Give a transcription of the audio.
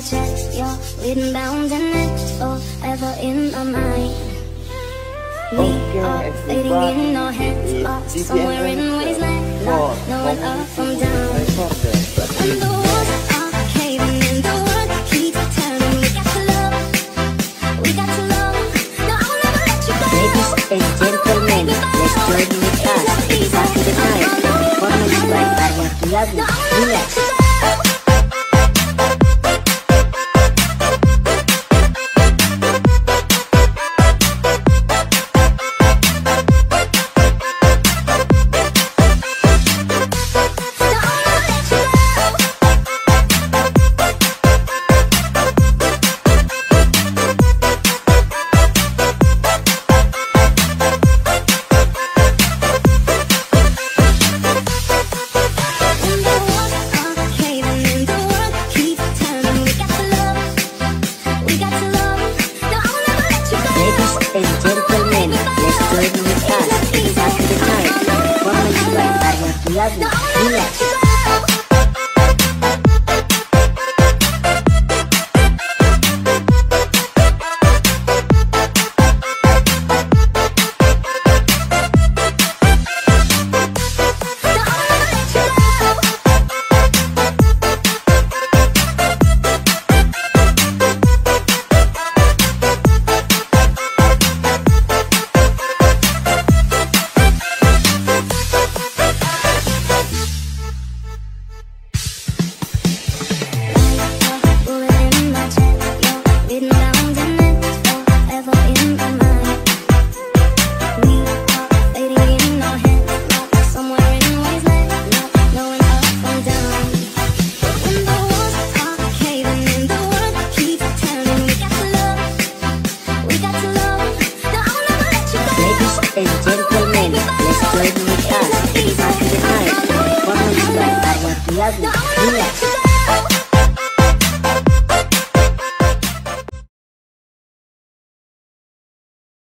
you're bound and it's forever in my mind. We are fading in our lost somewhere in wasteland, not knowing up from down. And the walls are caving in, the world keeps turning. We got to love, we got to love. No, I'll never let you go. Ladies and gentlemen, let's join with us and party the night. Performance by Arya Kilabu. Relax. Ladies and gentlemen, let's join with us Kilabu. Relax. Bergman Cast, the Design, Formal Design,